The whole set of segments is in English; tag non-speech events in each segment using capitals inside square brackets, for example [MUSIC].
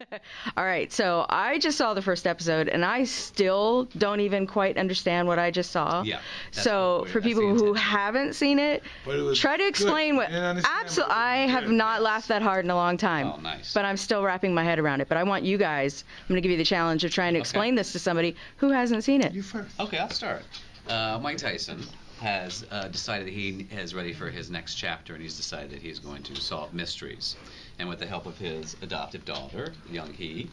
[LAUGHS] All right, so I just saw the first episode, and I still don't even quite understand what I just saw. Yeah, So for people who haven't seen it, it try to good. explain what. I Absolutely, I have good, not yes. laughed that hard in a long time. Oh, nice. But I'm still wrapping my head around it. But I want you guys. I'm going to give you the challenge of trying to explain this to somebody who hasn't seen it. You first. Okay, I'll start. Uh, Mike Tyson has uh, decided that he is ready for his next chapter, and he's decided that he's going to solve mysteries. And with the help of his adoptive daughter, Yung Hee,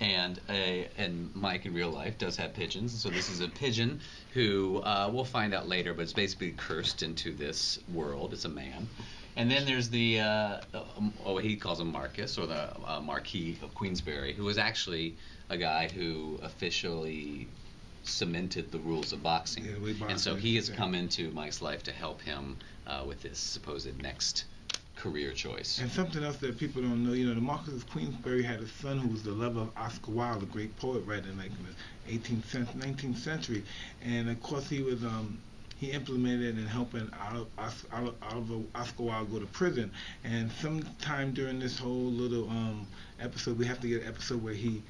and a, and Mike in real life does have pigeons. So this is a pigeon who uh, we'll find out later, but it's basically cursed into this world. It's a man. And then there's the uh, oh, he calls him Marcus or the uh, Marquis of Queensberry, who was actually a guy who officially cemented the rules of boxing. Yeah, way and so he has yeah. come into Mike's life to help him uh, with this supposed next career choice. And something else that people don't know, you know, the Marquis of Queensberry had a son who was the lover of Oscar Wilde, a great poet writer in like in the 18th century, 19th century, and of course he was um he implemented in helping Oliver Oscar Wilde go to prison. And sometime during this whole little um episode, we have to get an episode where he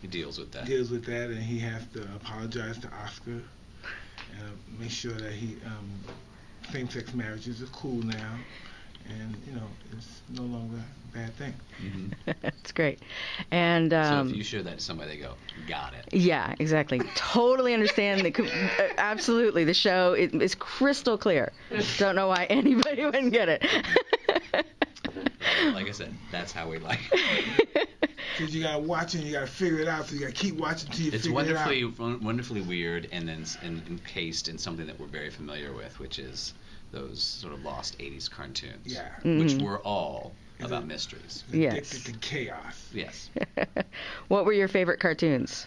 He deals with that. deals with that, and he has to apologize to Oscar and make sure that he um, same-sex marriages are cool now, and you know it's no longer a bad thing. Mhm. [LAUGHS] That's great. And um, so if you show that to somebody, they go, "Got it." Yeah, exactly. [LAUGHS] totally understand the uh, absolutely the show is, is crystal clear. Don't know why anybody [LAUGHS] wouldn't get it. Like I said, that's how we like. it. Because you gotta watch it, and you gotta figure it out. So you gotta keep watching until you It's figure it out. wonderfully, won- wonderfully weird, and then s- encased in something that we're very familiar with, which is those sort of lost '80s cartoons, Yeah. which Mhm. were all about it- mysteries. Yes. Addicted to chaos. Yes. [LAUGHS] what were your favorite cartoons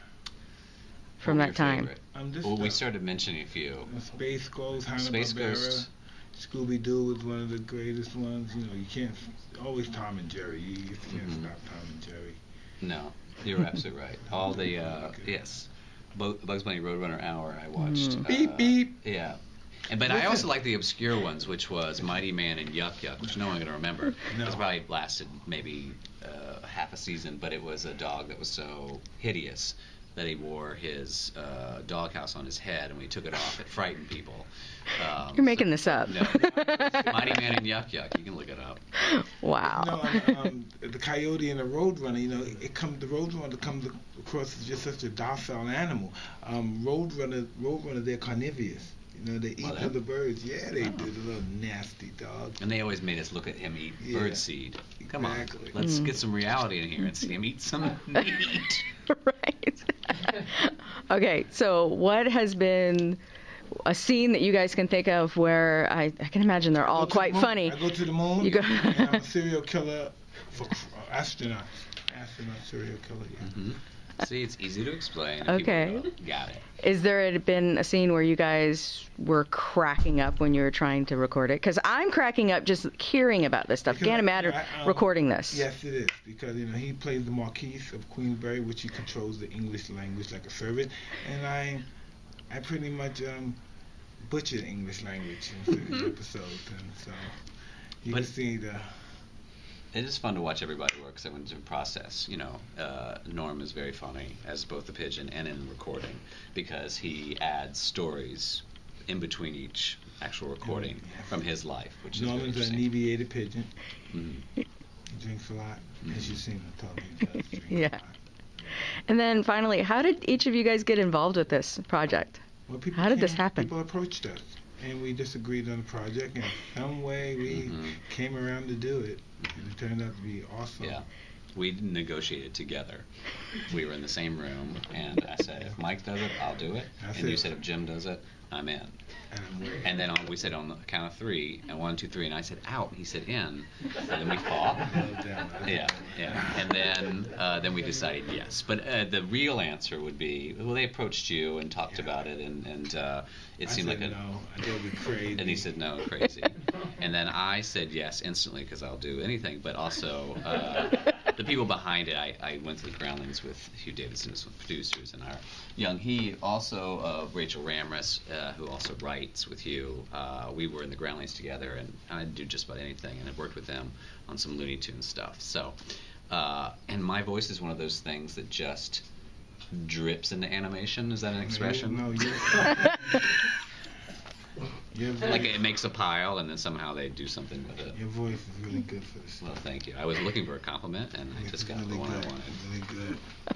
from that time? Um, this Well, we started mentioning a few. Space Ghost, Hanna Space Barbera, Ghosts. Scooby Doo was one of the greatest ones. You know, you can't always Tom and Jerry. You just can't Mhm. stop Tom and Jerry. No, you're absolutely right. [LAUGHS] All the uh, yes, Bugs Bunny Roadrunner Hour I watched. Mm. uh, Beep, beep. Yeah. And, but I also like the obscure ones, which was Mighty Man and Yuck Yuck, which no one can remember. No. It's probably lasted maybe uh, half a season, but it was a dog that was so hideous that he wore his uh, doghouse on his head, and when he took it off, it frightened people. Um, You're making so- this up. No, no, Mighty Man and Yuck Yuck. You can look it up. Wow. No, and, um, the coyote and the roadrunner. You know, it, it comes. The roadrunner comes across as just such a docile animal. Um, roadrunner, roadrunner, they're carnivorous. You know, they eat Well, other birds. Yeah, they Oh. do. The little nasty dog. And they always made us look at him eat Yeah. bird seed. Come Exactly. on, let's Mm. get some reality in here and see him eat some [LAUGHS] meat. [LAUGHS] right. [LAUGHS] okay, so what has been a scene that you guys can think of where I, I can imagine they're all Go to the quite funny. I go to the moon. You go- and I'm a serial killer for cr- uh, astronauts. Astronaut serial killer. Yeah. hmm See, it's easy to explain. Okay. people go, Got it. Is there been a scene where you guys were cracking up when you were trying to record it? Because I'm cracking up just hearing about this stuff. Because Can't I- imagine um, recording this. Yes, it is because you know he plays the Marquis of Queensberry, which he controls the English language like a servant, and I, I pretty much um, butchered the English language in certain episodes, and so you But- can see the. It is fun to watch everybody work because everyone's in process. You know, uh, Norm is very funny as both the pigeon and in the recording because he adds stories in between each actual recording Yeah. from his life, which is very Norman's an interesting. inebriated pigeon. Mhm. He drinks a lot, as you've seen him talk. He does Yeah. And then finally, how did each of you guys get involved with this project? Well, people How did this happen? People approached us, and we disagreed on the project, and some way we Mhm. came around to do it. And it turned out to be awesome. Yeah. We negotiated together. We were in the same room, and I said, if Mike does it, I'll do it. That's and you it. said, if Jim does it, I'm in. And, I'm with- And then on, we said on the count of three, and one, two, three, and I said out, and he said in. And then we fought. Yeah, yeah. And then uh, then we decided yes. But uh, the real answer would be well, they approached you and talked Yeah. about it, and and uh, it I seemed like a no. I it'd be crazy. and he said no, crazy. and then I said yes instantly because I'll do anything. But also uh, the people behind it, I, I went to the groundlings with Hugh Davidson as one of the producers and our Yung Hee also uh, Rachel Ramras uh, who also writes with you. Uh, we were in the groundlings together and I do just about anything and I've worked with them on some Looney Tunes stuff. So. Uh, and my voice is one of those things that just drips into animation. Is that an expression? No, you. Your voice, Like it makes a pile, and then somehow they do something with it. your voice is really good for this. Well, thank you. I was looking for a compliment, and I just got the really one I wanted. Really good. [LAUGHS]